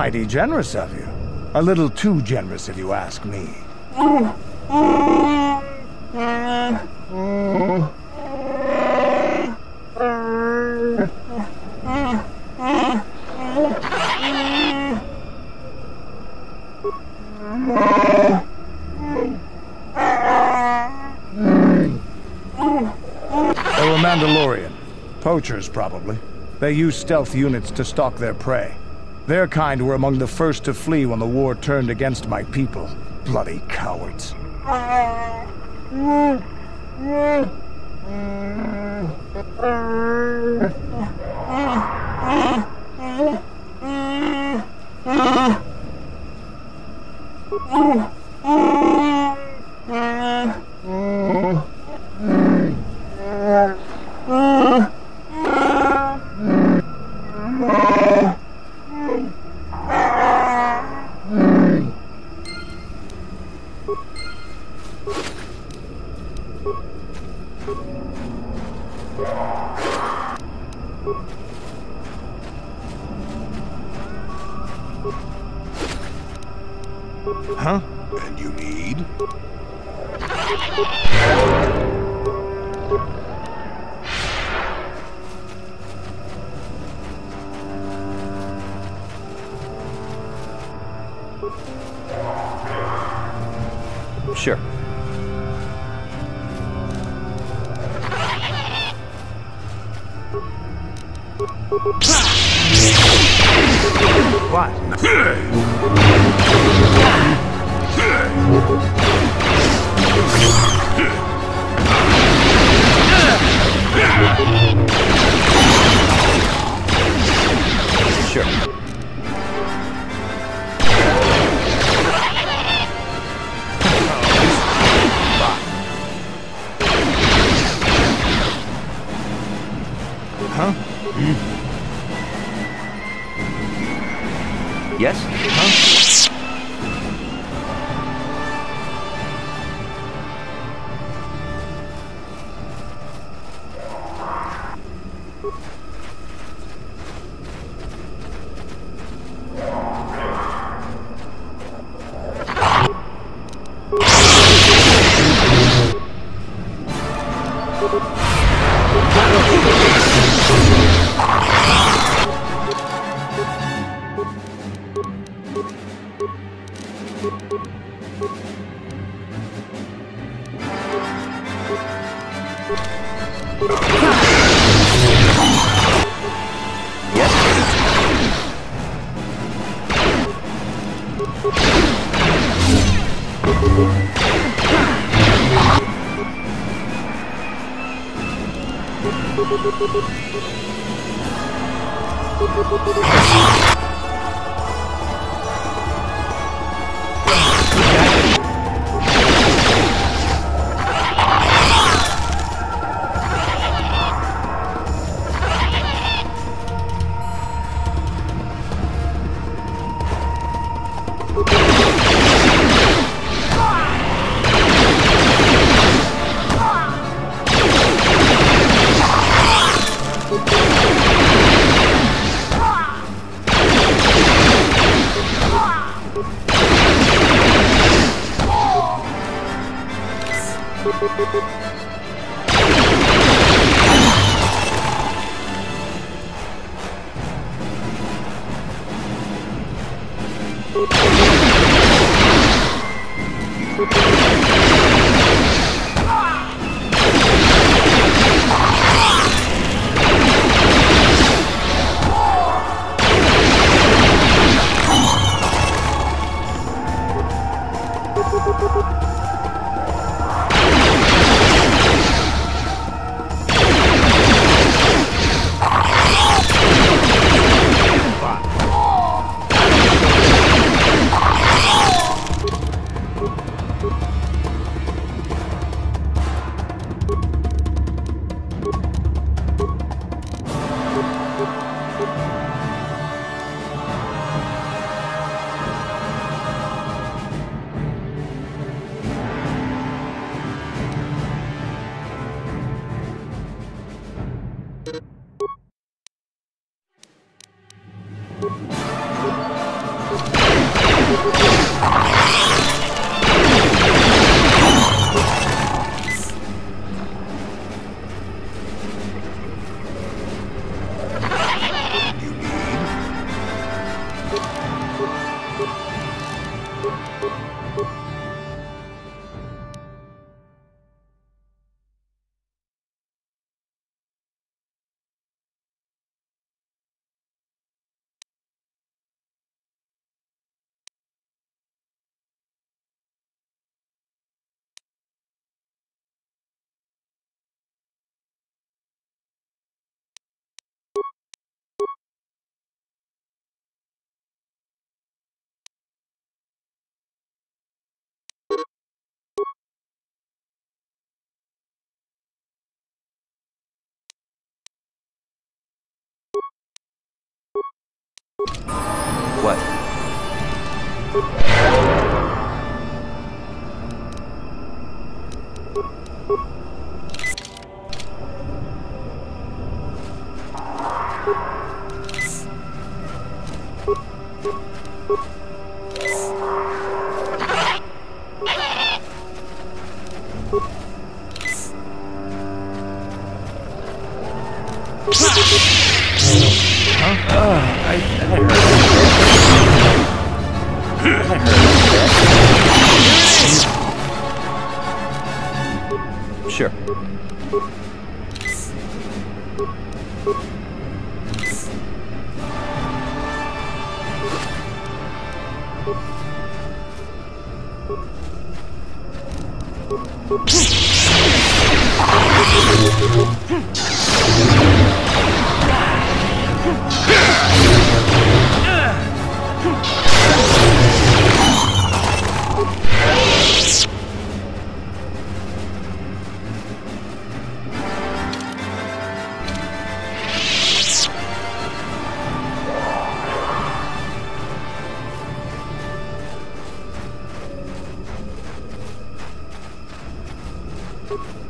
Mighty generous of you. A little too generous, if you ask me. They were Mandalorian. Poachers, probably. They used stealth units to stalk their prey. Their kind were among the first to flee when the war turned against my people. Bloody cowards. Thank you. Huh? Yes. What? Sure. Yeah? Yeah. Yes!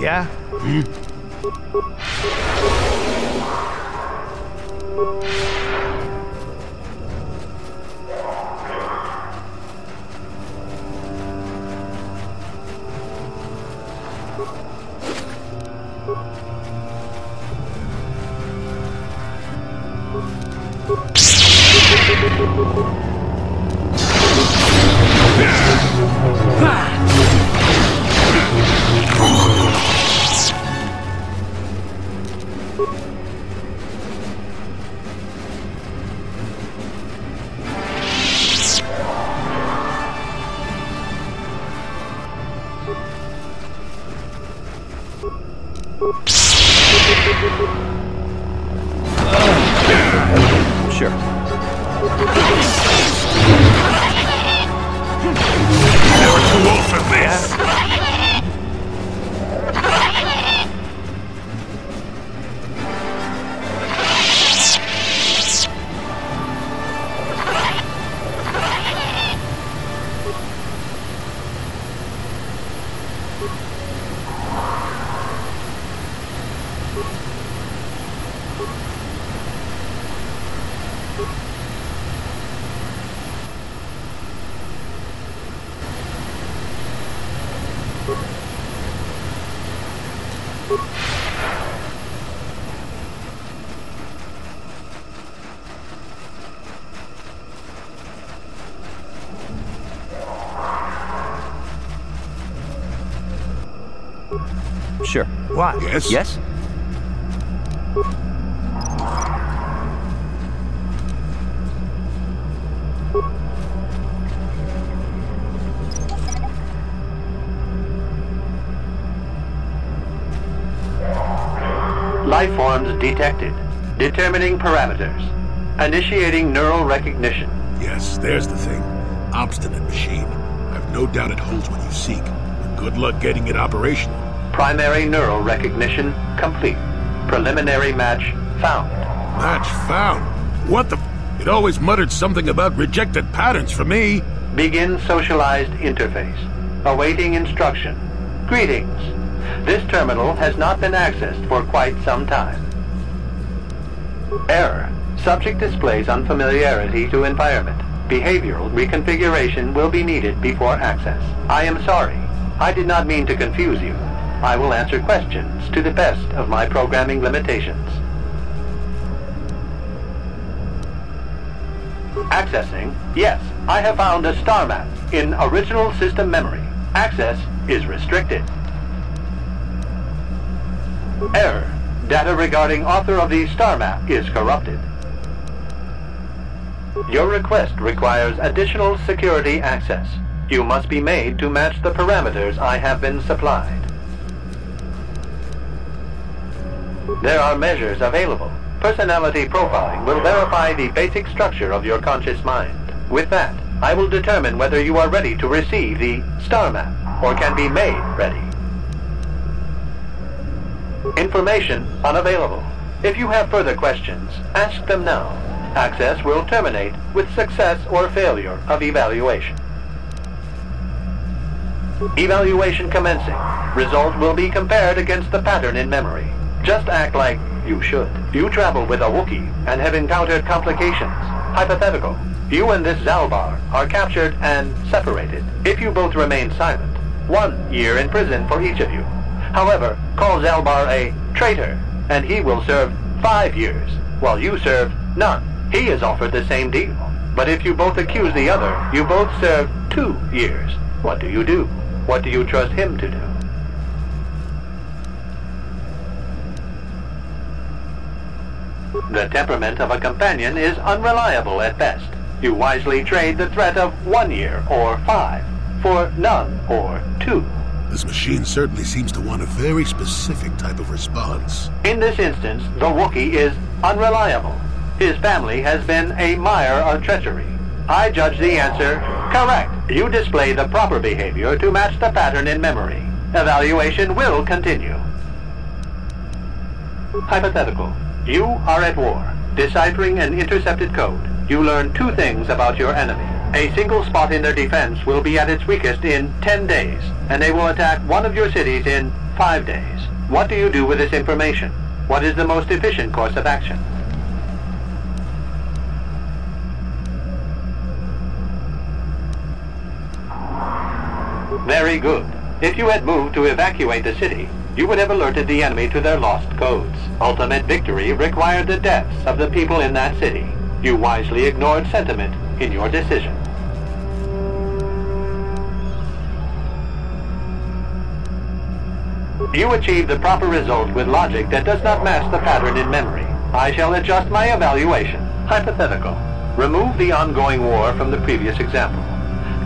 Yeah? Sure. Sure. What? Yes? Yes? Detected. Determining parameters. Initiating neural recognition. Yes, there's the thing. Obstinate machine. I've no doubt it holds what you seek. But good luck getting it operational. Primary neural recognition complete. Preliminary match found. Match found. What the... It always muttered something about rejected patterns for me. Begin socialized interface. Awaiting instruction. Greetings. This terminal has not been accessed for quite some time. Error. Subject displays unfamiliarity to environment. Behavioral reconfiguration will be needed before access. I am sorry. I did not mean to confuse you. I will answer questions to the best of my programming limitations. Accessing. Yes, I have found a star map in original system memory. Access is restricted. Error. Data regarding author of the star map is corrupted. Your request requires additional security access. You must be made to match the parameters I have been supplied. There are measures available. Personality profiling will verify the basic structure of your conscious mind. With that, I will determine whether you are ready to receive the star map or can be made ready. Information unavailable. If you have further questions, ask them now. Access will terminate with success or failure of evaluation. Evaluation commencing. Result will be compared against the pattern in memory. Just act like you should. You travel with a Wookiee and have encountered complications. Hypothetical. You and this Zaalbar are captured and separated. If you both remain silent, one year in prison for each of you. However, call Zaalbar a traitor, and he will serve five years, while you serve none. He is offered the same deal. But if you both accuse the other, you both serve two years. What do you do? What do you trust him to do? The temperament of a companion is unreliable at best. You wisely trade the threat of one year or five for none or two. This machine certainly seems to want a very specific type of response. In this instance, the Wookiee is unreliable. His family has been a mire of treachery. I judge the answer correct. You display the proper behavior to match the pattern in memory. Evaluation will continue. Hypothetical. You are at war. Deciphering an intercepted code, you learn two things about your enemy. A single spot in their defense will be at its weakest in 10 days, and they will attack one of your cities in 5 days. What do you do with this information? What is the most efficient course of action? Very good. If you had moved to evacuate the city, you would have alerted the enemy to their lost codes. Ultimate victory required the deaths of the people in that city. You wisely ignored sentiment in your decision. You achieve the proper result with logic that does not match the pattern in memory. I shall adjust my evaluation. Hypothetical. Remove the ongoing war from the previous example.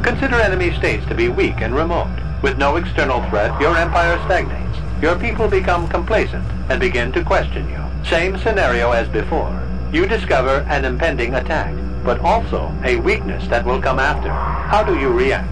Consider enemy states to be weak and remote. With no external threat, your empire stagnates. Your people become complacent and begin to question you. Same scenario as before. You discover an impending attack, but also a weakness that will come after. How do you react?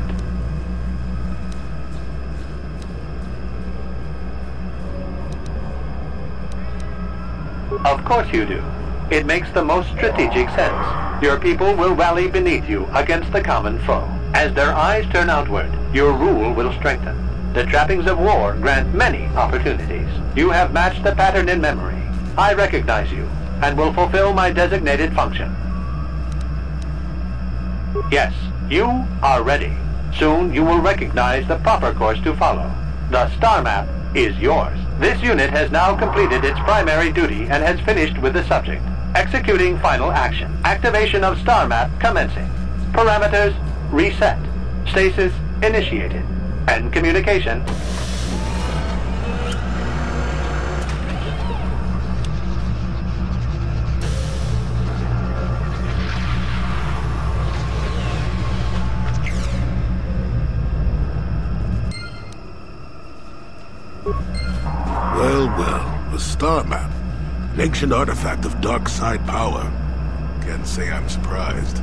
Of course you do. It makes the most strategic sense. Your people will rally beneath you against the common foe. As their eyes turn outward, your rule will strengthen. The trappings of war grant many opportunities. You have matched the pattern in memory. I recognize you and will fulfill my designated function. Yes, you are ready. Soon you will recognize the proper course to follow. The star map is yours. This unit has now completed its primary duty and has finished with the subject. Executing final action. Activation of star map commencing. Parameters reset. Stasis initiated. End communication. Star map. An ancient artifact of dark side power. Can't say I'm surprised.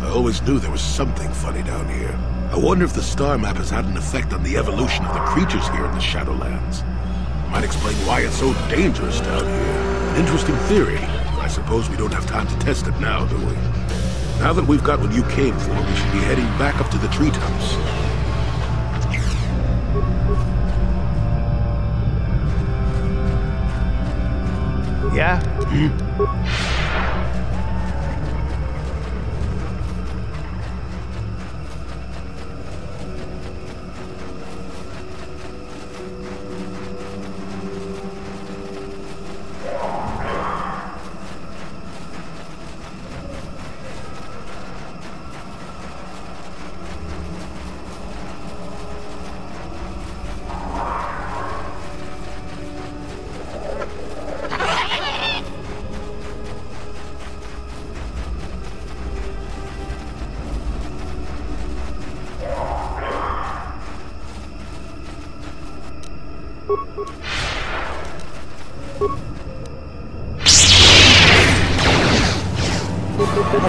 I always knew there was something funny down here. I wonder if the star map has had an effect on the evolution of the creatures here in the Shadowlands. Might explain why it's so dangerous down here. An interesting theory. I suppose we don't have time to test it now, do we? Now that we've got what you came for, we should be heading back up to the treetops. Yeah?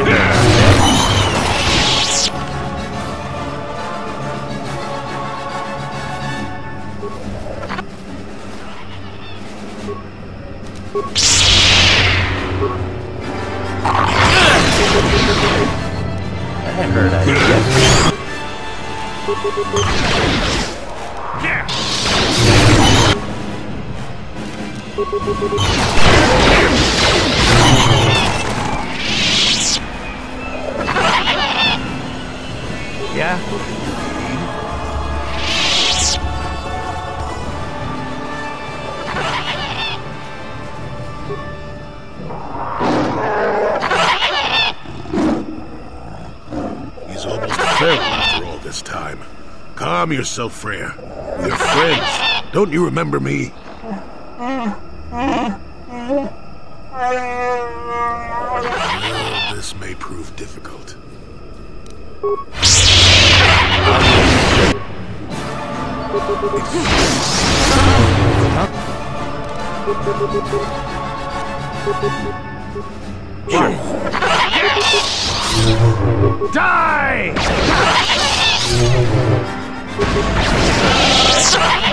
That Calm yourself, Freyyr. We are friends. Don't you remember me? Well, this may prove difficult. Shut up!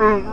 Um,